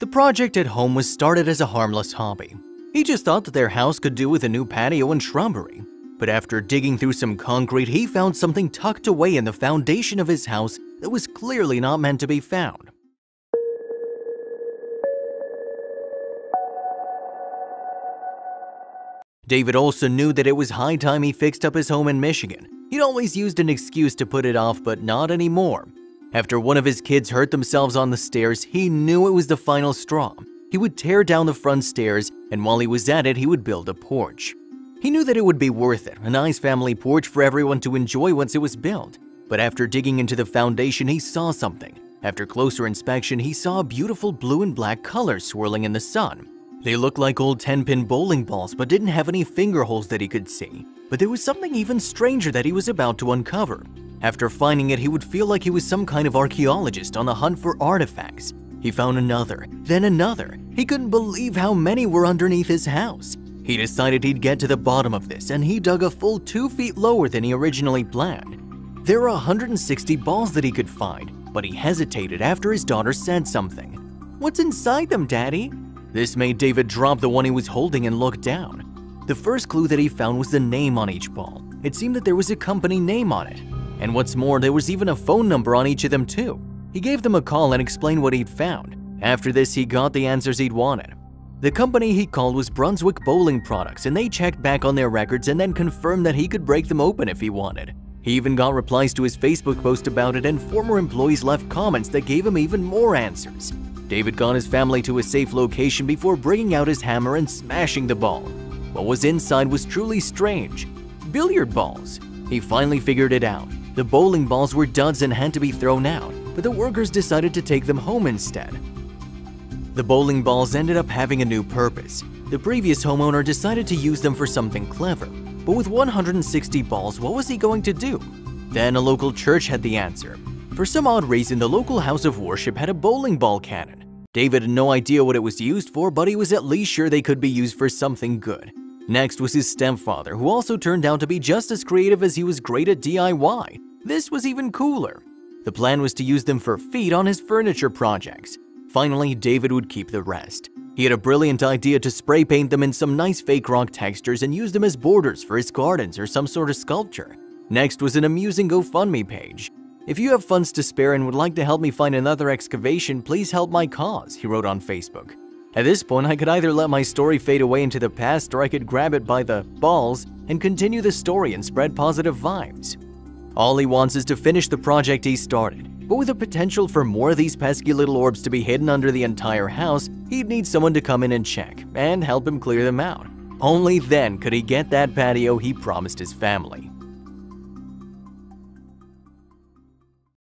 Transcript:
The project at home was started as a harmless hobby. He just thought that their house could do with a new patio and shrubbery. But after digging through some concrete, he found something tucked away in the foundation of his house that was clearly not meant to be found. David also knew that it was high time he fixed up his home in Michigan. He'd always used an excuse to put it off, but not anymore. After one of his kids hurt themselves on the stairs, he knew it was the final straw. He would tear down the front stairs, and while he was at it, he would build a porch. He knew that it would be worth it, a nice family porch for everyone to enjoy once it was built. But after digging into the foundation, he saw something. After closer inspection, he saw a beautiful blue and black color swirling in the sun. They looked like old 10-pin bowling balls but didn't have any finger holes that he could see. But there was something even stranger that he was about to uncover. After finding it, he would feel like he was some kind of archaeologist on the hunt for artifacts. He found another, then another. He couldn't believe how many were underneath his house. He decided he'd get to the bottom of this and he dug a full two feet lower than he originally planned. There were 160 balls that he could find, but he hesitated after his daughter said something. What's inside them, Daddy? This made David drop the one he was holding and look down. The first clue that he found was the name on each ball. It seemed that there was a company name on it. And what's more, there was even a phone number on each of them too. He gave them a call and explained what he'd found. After this, he got the answers he'd wanted. The company he called was Brunswick Bowling Products and they checked back on their records and then confirmed that he could break them open if he wanted. He even got replies to his Facebook post about it and former employees left comments that gave him even more answers. David got his family to a safe location before bringing out his hammer and smashing the ball. What was inside was truly strange. Billiard balls. He finally figured it out. The bowling balls were duds and had to be thrown out, but the workers decided to take them home instead. The bowling balls ended up having a new purpose. The previous homeowner decided to use them for something clever. But with 160 balls, what was he going to do? Then a local church had the answer. For some odd reason, the local house of worship had a bowling ball cannon. David had no idea what it was used for, but he was at least sure they could be used for something good. Next was his stepfather, who also turned out to be just as creative as he was great at DIY. This was even cooler. The plan was to use them for feet on his furniture projects. Finally, David would keep the rest. He had a brilliant idea to spray paint them in some nice fake rock textures and use them as borders for his gardens or some sort of sculpture. Next was an amusing GoFundMe page. If you have funds to spare and would like to help me find another excavation, please help my cause, he wrote on Facebook. At this point, I could either let my story fade away into the past or I could grab it by the balls and continue the story and spread positive vibes. All he wants is to finish the project he started, but with the potential for more of these pesky little orbs to be hidden under the entire house, he'd need someone to come in and check and help him clear them out. Only then could he get that patio he promised his family.